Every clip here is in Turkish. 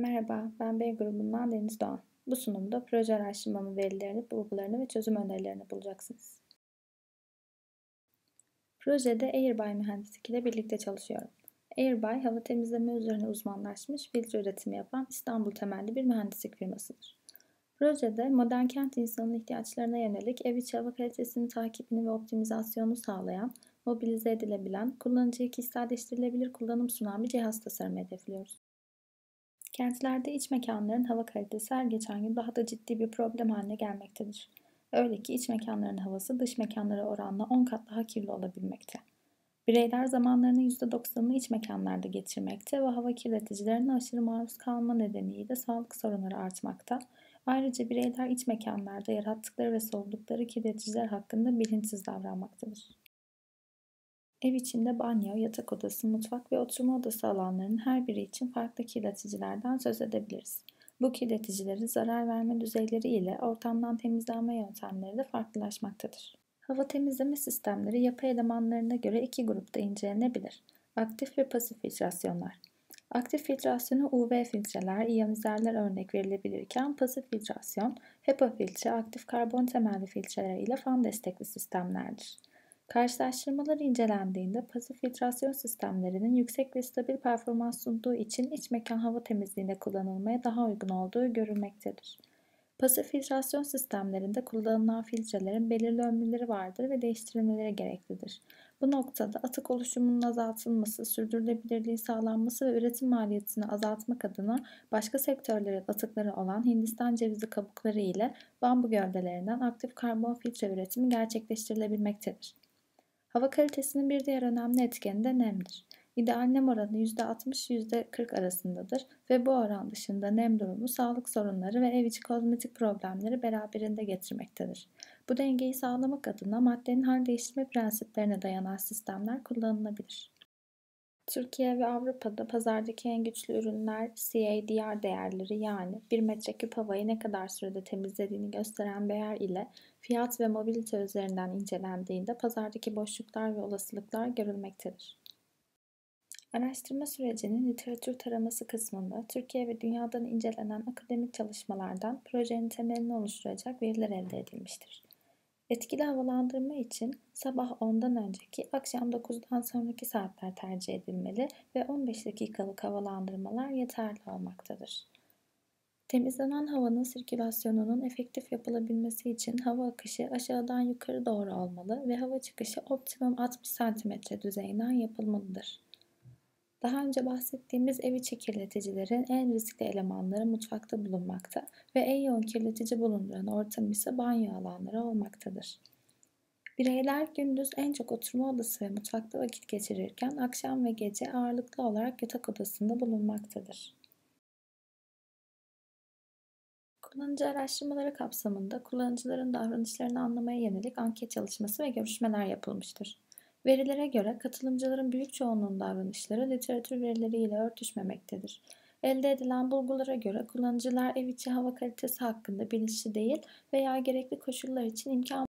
Merhaba, ben B grubundan Deniz Doğan. Bu sunumda proje araştırmamı verilerini, bulgularını ve çözüm önerilerini bulacaksınız. Projede Airbay Mühendislik ile birlikte çalışıyorum. Airbay, hava temizleme üzerine uzmanlaşmış filtre üretimi yapan İstanbul temelli bir mühendislik firmasıdır. Projede modern kent insanının ihtiyaçlarına yönelik ev içi hava kalitesinin takibini ve optimizasyonunu sağlayan, mobilize edilebilen, kullanıcıya kişiselleştirilebilir kullanım sunan bir cihaz tasarımı hedefliyoruz. Kentlerde iç mekanların hava kalitesi her geçen gün daha da ciddi bir problem haline gelmektedir. Öyle ki iç mekanların havası dış mekanlara oranla 10 kat daha kirli olabilmekte. Bireyler zamanlarının %90'ını iç mekanlarda geçirmekte ve hava kirleticilerine aşırı maruz kalma nedeniyle sağlık sorunları artmakta. Ayrıca bireyler iç mekanlarda yarattıkları ve soğudukları kirleticiler hakkında bilinçsiz davranmaktadır. Ev içinde banyo, yatak odası, mutfak ve oturma odası alanlarının her biri için farklı kirleticilerden söz edebiliriz. Bu kirleticilerin zarar verme düzeyleri ile ortamdan temizlenme yöntemleri de farklılaşmaktadır. Hava temizleme sistemleri yapı elemanlarına göre iki grupta incelenebilir. Aktif ve pasif filtrasyonlar. Aktif filtrasyonu UV filtreler, iyonizerler örnek verilebilirken pasif filtrasyon, HEPA filtre, aktif karbon temelli filtreler ile fan destekli sistemlerdir. Karşılaştırmalar incelendiğinde pasif filtrasyon sistemlerinin yüksek ve stabil performans sunduğu için iç mekan hava temizliğinde kullanılmaya daha uygun olduğu görülmektedir. Pasif filtrasyon sistemlerinde kullanılan filtrelerin belirli ömürleri vardır ve değiştirilmeleri gereklidir. Bu noktada atık oluşumunun azaltılması, sürdürülebilirliği sağlanması ve üretim maliyetini azaltmak adına başka sektörlerin atıkları olan Hindistan cevizi kabukları ile bambu gövdelerinden aktif karbon filtre üretimi gerçekleştirilebilmektedir. Hava kalitesinin bir diğer önemli etkeni de nemdir. İdeal nem oranı %60-%40 arasındadır ve bu oran dışında nem durumu sağlık sorunları ve ev içi kozmetik problemleri beraberinde getirmektedir. Bu dengeyi sağlamak adına maddenin hal değiştirme prensiplerine dayanan sistemler kullanılabilir. Türkiye ve Avrupa'da pazardaki en güçlü ürünler CADR değerleri yani 1 metreküp havayı ne kadar sürede temizlediğini gösteren değer ile fiyat ve mobilite üzerinden incelendiğinde pazardaki boşluklar ve olasılıklar görülmektedir. Araştırma sürecinin literatür taraması kısmında Türkiye ve dünyadan incelenen akademik çalışmalardan projenin temelini oluşturacak veriler elde edilmiştir. Etkili havalandırma için sabah 10'dan önceki, akşam 9'dan sonraki saatler tercih edilmeli ve 15 dakikalık havalandırmalar yeterli olmaktadır. Temizlenen havanın sirkülasyonunun efektif yapılabilmesi için hava akışı aşağıdan yukarı doğru olmalı ve hava çıkışı optimum 60 cm düzeyinden yapılmalıdır. Daha önce bahsettiğimiz ev içi kirleticilerin en riskli elemanları mutfakta bulunmakta ve en yoğun kirletici bulunduran ortam ise banyo alanları olmaktadır. Bireyler gündüz en çok oturma odası ve mutfakta vakit geçirirken akşam ve gece ağırlıklı olarak yatak odasında bulunmaktadır. Kullanıcı araştırmaları kapsamında kullanıcıların davranışlarını anlamaya yönelik anket çalışması ve görüşmeler yapılmıştır. Verilere göre katılımcıların büyük çoğunluğun davranışları literatür verileriyle örtüşmemektedir. Elde edilen bulgulara göre kullanıcılar ev içi hava kalitesi hakkında bilinçli değil veya gerekli koşullar için imkan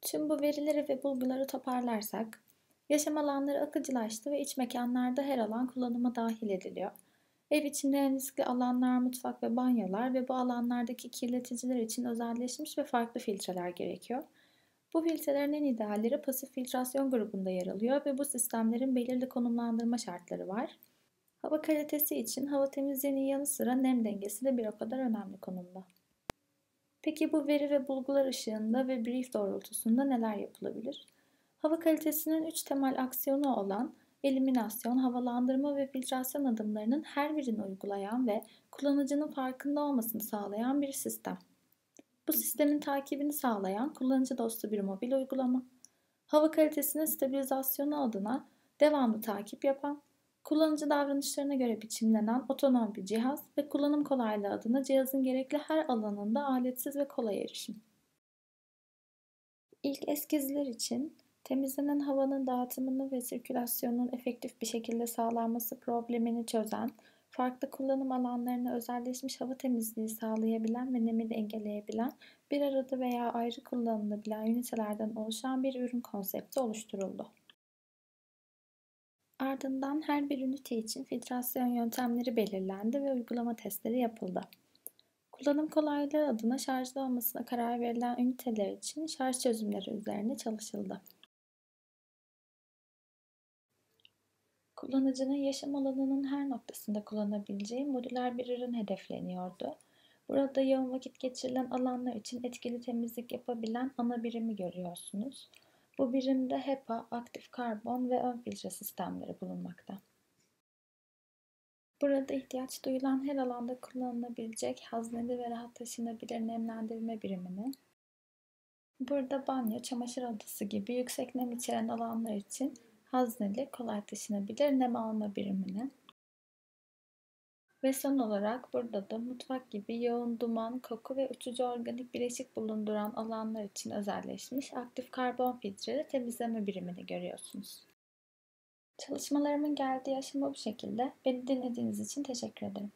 Tüm bu verileri ve bulguları toparlarsak, yaşam alanları akıcılaştı ve iç mekanlarda her alan kullanıma dahil ediliyor. Ev içinde en riskli alanlar mutfak ve banyolar ve bu alanlardaki kirleticiler için özelleşmiş ve farklı filtreler gerekiyor. Bu filtrelerin en idealleri pasif filtrasyon grubunda yer alıyor ve bu sistemlerin belirli konumlandırma şartları var. Hava kalitesi için hava temizliğinin yanı sıra nem dengesi de bir o kadar önemli konumda. Peki bu veri ve bulgular ışığında ve brief doğrultusunda neler yapılabilir? Hava kalitesinin üç temel aksiyonu olan eliminasyon, havalandırma ve filtrasyon adımlarının her birini uygulayan ve kullanıcının farkında olmasını sağlayan bir sistem. Bu sistemin takibini sağlayan kullanıcı dostu bir mobil uygulama, hava kalitesinin stabilizasyonu adına devamlı takip yapan, kullanıcı davranışlarına göre biçimlenen otonom bir cihaz ve kullanım kolaylığı adına cihazın gerekli her alanında aletsiz ve kolay erişim. İlk eskizler için temizlenen havanın dağıtımını ve sirkülasyonun efektif bir şekilde sağlanması problemini çözen farklı kullanım alanlarına özelleşmiş hava temizliği sağlayabilen ve nemi dengeleyebilen bir arada veya ayrı kullanılabilen ünitelerden oluşan bir ürün konsepti oluşturuldu. Ardından her bir ünite için filtrasyon yöntemleri belirlendi ve uygulama testleri yapıldı. Kullanım kolaylığı adına şarjlı olmasına karar verilen üniteler için şarj çözümleri üzerine çalışıldı. Kullanıcının yaşam alanının her noktasında kullanabileceği modüler bir ürün hedefleniyordu. Burada yoğun vakit geçirilen alanlar için etkili temizlik yapabilen ana birimi görüyorsunuz. Bu birimde HEPA, aktif karbon ve ön filtre sistemleri bulunmakta. Burada ihtiyaç duyulan her alanda kullanılabilecek hazneli ve rahat taşınabilir nemlendirme birimini, burada banyo, çamaşır odası gibi yüksek nem içeren alanlar için hazneli, kolay taşınabilir nem alma birimini, ve son olarak burada da mutfak gibi yoğun duman, koku ve uçucu organik bileşik bulunduran alanlar için özelleşmiş aktif karbon filtreli temizleme birimini görüyorsunuz. Çalışmalarımın geldiği aşama bu şekilde. Beni dinlediğiniz için teşekkür ederim.